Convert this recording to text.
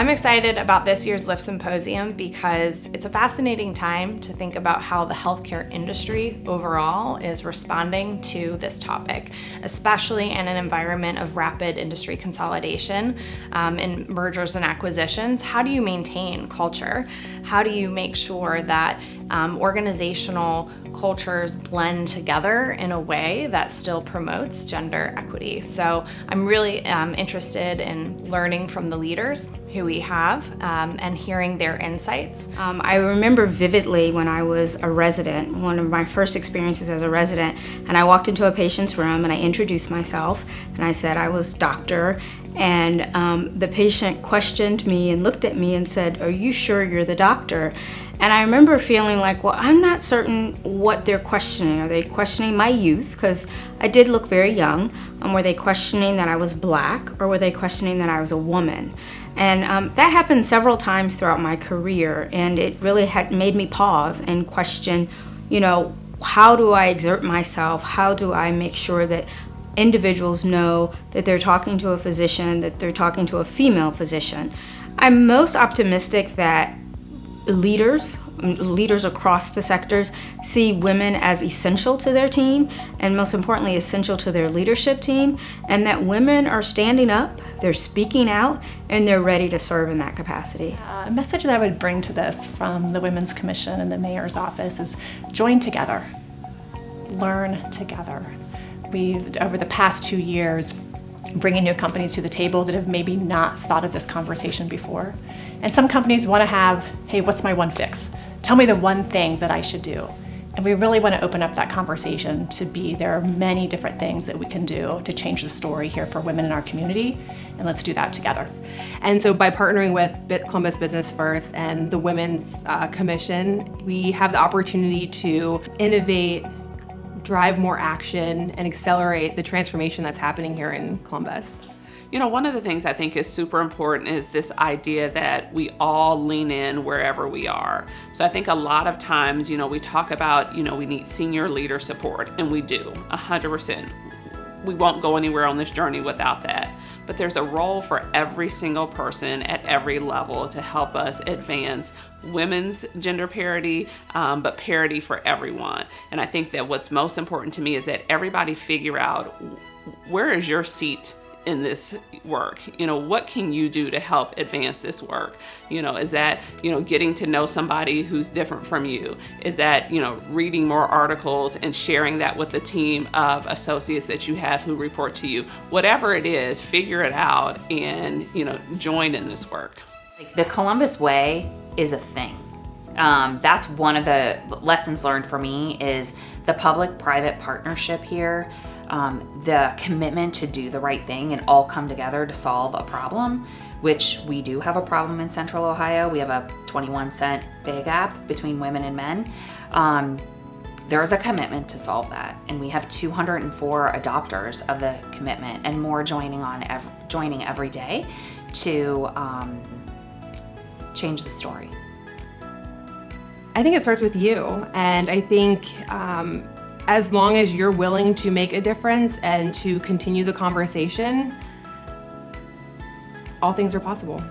I'm excited about this year's LIFT Symposium because it's a fascinating time to think about how the healthcare industry overall is responding to this topic, especially in an environment of rapid industry consolidation um, and mergers and acquisitions. How do you maintain culture? How do you make sure that um, organizational cultures blend together in a way that still promotes gender equity? So I'm really um, interested in learning from the leaders who we have um, and hearing their insights. Um, I remember vividly when I was a resident, one of my first experiences as a resident, and I walked into a patient's room and I introduced myself and I said I was doctor and um, the patient questioned me and looked at me and said, are you sure you're the doctor? And I remember feeling like, well, I'm not certain what they're questioning. Are they questioning my youth? Because I did look very young. Um, were they questioning that I was black or were they questioning that I was a woman? And um, that happened several times throughout my career, and it really had made me pause and question, you know, how do I exert myself? How do I make sure that individuals know that they're talking to a physician, that they're talking to a female physician? I'm most optimistic that leaders, leaders across the sectors, see women as essential to their team and most importantly, essential to their leadership team, and that women are standing up, they're speaking out, and they're ready to serve in that capacity. Uh, a message that I would bring to this from the Women's Commission and the Mayor's Office is join together, learn together. We've, over the past two years, bringing new companies to the table that have maybe not thought of this conversation before. And some companies want to have, hey, what's my one fix? Tell me the one thing that I should do. And we really want to open up that conversation to be there are many different things that we can do to change the story here for women in our community, and let's do that together. And so by partnering with Columbus Business First and the Women's uh, Commission, we have the opportunity to innovate drive more action and accelerate the transformation that's happening here in Columbus. You know, one of the things I think is super important is this idea that we all lean in wherever we are. So I think a lot of times, you know, we talk about, you know, we need senior leader support, and we do, 100%. We won't go anywhere on this journey without that. But there's a role for every single person at every level to help us advance women's gender parity, um, but parity for everyone. And I think that what's most important to me is that everybody figure out where is your seat in this work? You know, what can you do to help advance this work? You know, is that, you know, getting to know somebody who's different from you? Is that, you know, reading more articles and sharing that with the team of associates that you have who report to you? Whatever it is, figure it out and, you know, join in this work. The Columbus Way is a thing. Um, that's one of the lessons learned for me is the public-private partnership here um, the commitment to do the right thing and all come together to solve a problem, which we do have a problem in Central Ohio. We have a 21 cent pay gap between women and men. Um, there is a commitment to solve that, and we have 204 adopters of the commitment, and more joining on every, joining every day to um, change the story. I think it starts with you, and I think um, as long as you're willing to make a difference and to continue the conversation, all things are possible.